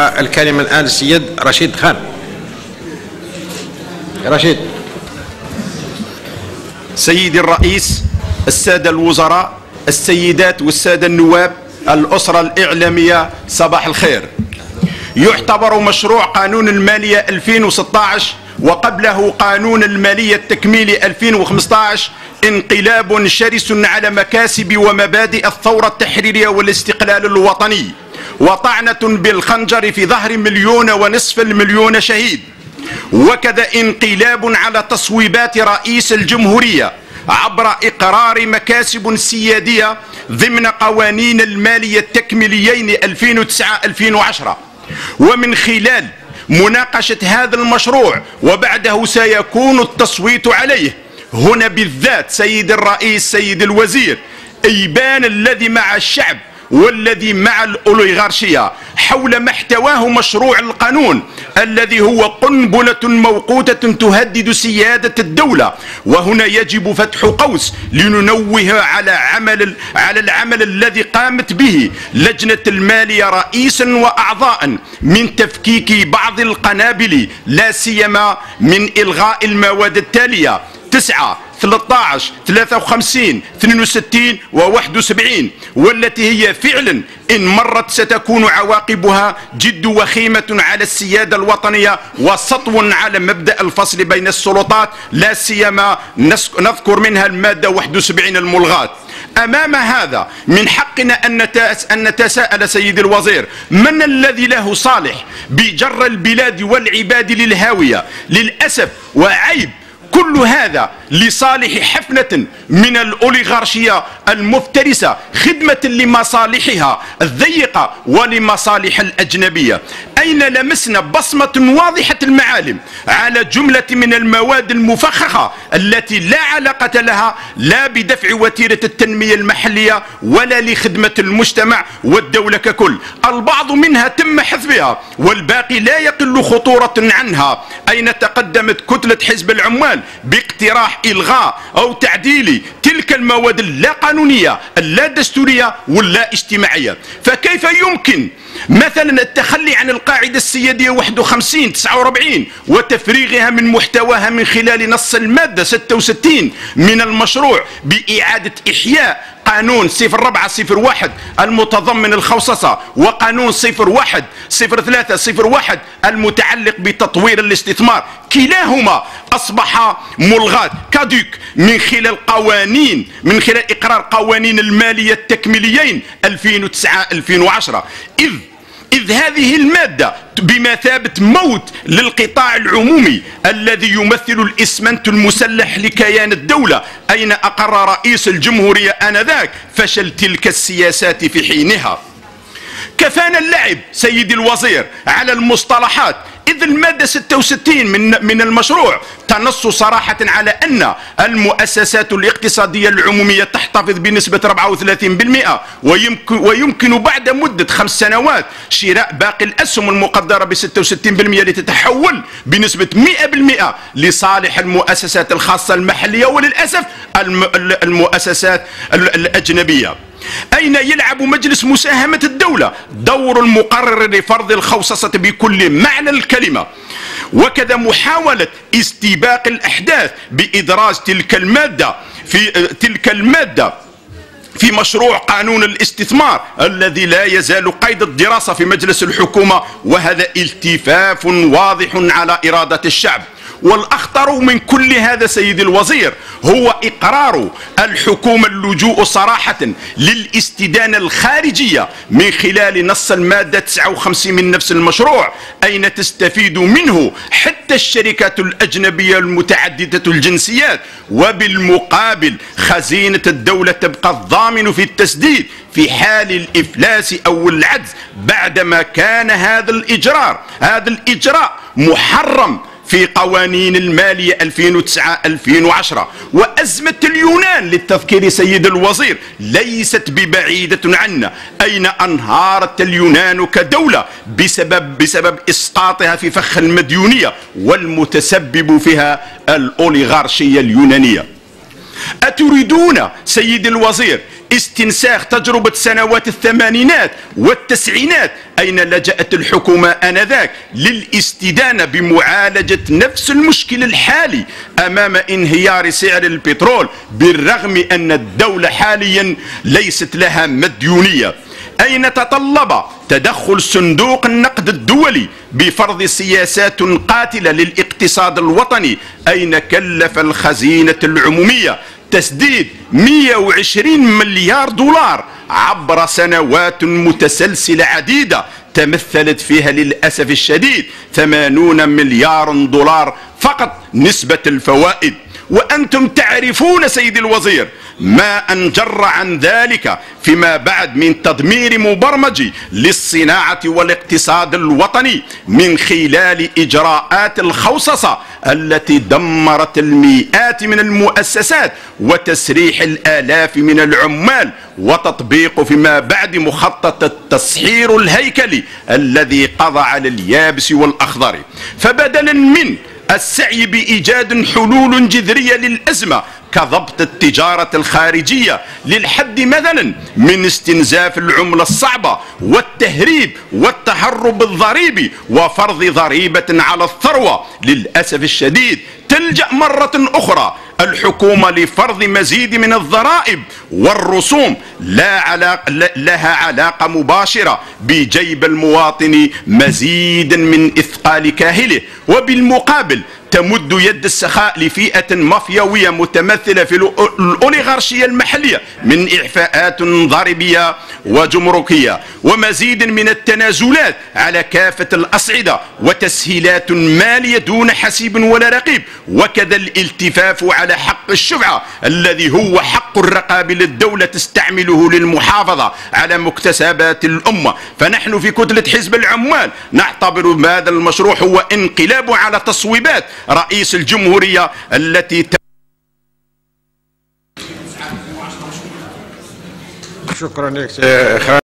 الكلمة الآن السيد رشيد خان. رشيد. سيدي الرئيس السادة الوزراء السيدات والسادة النواب الأسرة الإعلامية صباح الخير. يعتبر مشروع قانون المالية 2016 وقبله قانون المالية التكميلي 2015 انقلاب شرس على مكاسب ومبادئ الثورة التحريرية والاستقلال الوطني. وطعنة بالخنجر في ظهر مليون ونصف المليون شهيد. وكذا انقلاب على تصويبات رئيس الجمهورية عبر إقرار مكاسب سيادية ضمن قوانين المالية التكميليين 2009-2010 ومن خلال مناقشة هذا المشروع وبعده سيكون التصويت عليه هنا بالذات سيد الرئيس سيد الوزير إيبان الذي مع الشعب والذي مع الأوليغارشية حول ما احتواه مشروع القانون الذي هو قنبلة موقوتة تهدد سيادة الدولة. وهنا يجب فتح قوس لننوه على عمل على العمل الذي قامت به لجنة المالية رئيسا وأعضاء من تفكيك بعض القنابل لا سيما من إلغاء المواد التالية. تسعة 13 53 62 و 71 والتي هي فعلا إن مرت ستكون عواقبها جد وخيمة على السيادة الوطنية وسطو على مبدأ الفصل بين السلطات لا سيما نذكر منها المادة 71 الملغاة. أمام هذا من حقنا أن نتساءل سيد الوزير من الذي له صالح بجر البلاد والعباد للهاوية؟ للأسف وعيب كل هذا لصالح حفنة من الأوليغارشية المفترسة خدمة لمصالحها الضيقة ولمصالح الأجنبية. أين لمسنا بصمة واضحة المعالم على جملة من المواد المفخخة التي لا علاقة لها لا بدفع وتيرة التنمية المحلية ولا لخدمة المجتمع والدولة ككل. البعض منها تم حذفها والباقي لا يقل خطورة عنها. أين تقدمت كتلة حزب العمال باقتراح إلغاء أو تعديل تلك المواد اللا قانونية اللا دستورية واللا اجتماعية. فكيف يمكن مثلا التخلي عن القاعدة السيادية 51 49 وتفريغها من محتواها من خلال نص المادة 66 من المشروع بإعادة إحياء قانون 0401 المتضمن الخوصصة وقانون 01 03 01 المتعلق بتطوير الاستثمار. كلاهما أصبح ملغاة. كادوك من خلال قوانين من خلال إقرار قوانين المالية التكميليين 2009-2010 إذ إذ هذه المادة بمثابة موت للقطاع العمومي الذي يمثل الإسمنت المسلح لكيان الدولة أين أقر رئيس الجمهورية آنذاك فشل تلك السياسات في حينها؟ كفانا اللعب سيدي الوزير على المصطلحات إذ المادة 66 من من المشروع تنص صراحة على أن المؤسسات الاقتصادية العمومية تحتفظ بنسبة 34% ويمكن ويمكن بعد مدة خمس سنوات شراء باقي الأسهم المقدرة ب 66% لتتحول بنسبة 100% لصالح المؤسسات الخاصة المحلية وللأسف المؤسسات الأجنبية. أين يلعب مجلس مساهمة الدولة؟ دور المقرر لفرض الخوصصة بكل معنى الكلمة. وكذا محاولة استباق الأحداث بإدراج تلك المادة في تلك المادة في مشروع قانون الاستثمار الذي لا يزال قيد الدراسة في مجلس الحكومة وهذا التفاف واضح على إرادة الشعب. والأخطر من كل هذا سيد الوزير هو إقرار الحكومة اللجوء صراحة للاستدانة الخارجية من خلال نص المادة 59 من نفس المشروع أين تستفيد منه حتى الشركات الأجنبية المتعددة الجنسيات وبالمقابل خزينة الدولة تبقى الضامن في التسديد في حال الإفلاس أو العجز بعدما كان هذا الإجرار هذا الإجراء محرم في قوانين المالية 2009-2010 وأزمة اليونان للتذكير سيد الوزير ليست ببعيدة عنا. أين أنهارت اليونان كدولة؟ بسبب, بسبب إسقاطها في فخ المديونية والمتسبب فيها الأوليغارشية اليونانية. أتريدون سيد الوزير استنساخ تجربة سنوات الثمانينات والتسعينات أين لجأت الحكومة آنذاك للاستدانة بمعالجة نفس المشكل الحالي أمام انهيار سعر البترول بالرغم أن الدولة حاليا ليست لها مديونية. أين تطلب تدخل صندوق النقد الدولي بفرض سياسات قاتلة للاقتصاد الوطني؟ أين كلف الخزينة العمومية؟ تسديد 120 مليار دولار عبر سنوات متسلسلة عديدة تمثلت فيها للأسف الشديد 80 مليار دولار فقط نسبة الفوائد. وأنتم تعرفون سيدي الوزير ما أن جر عن ذلك فيما بعد من تدمير مبرمج للصناعة والاقتصاد الوطني من خلال إجراءات الخوصصة التي دمرت المئات من المؤسسات وتسريح الآلاف من العمال وتطبيق فيما بعد مخطط التصحير الهيكلي الذي قضى على اليابس والأخضر. فبدلا من السعي بإيجاد حلول جذرية للأزمة كضبط التجارة الخارجية للحد مثلا من استنزاف العملة الصعبة والتهريب والتهرب الضريبي وفرض ضريبة على الثروة للأسف الشديد تلجأ مرة أخرى الحكومة لفرض مزيد من الضرائب والرسوم لا علاقة لها علاقة مباشرة بجيب المواطن مزيد من إثقال كاهله وبالمقابل تمد يد السخاء لفئة مافيوية متمثلة في الأوليغارشية المحلية من إعفاءات ضريبية وجمركية ومزيد من التنازلات على كافة الأصعدة وتسهيلات مالية دون حسيب ولا رقيب. وكذا الالتفاف على حق الشفعة الذي هو حق الرقاب للدولة تستعمله للمحافظة على مكتسبات الأمة. فنحن في كتلة حزب العمال نعتبر هذا المشروع هو انقلاب على تصويبات رئيس الجمهورية التي شكرا لك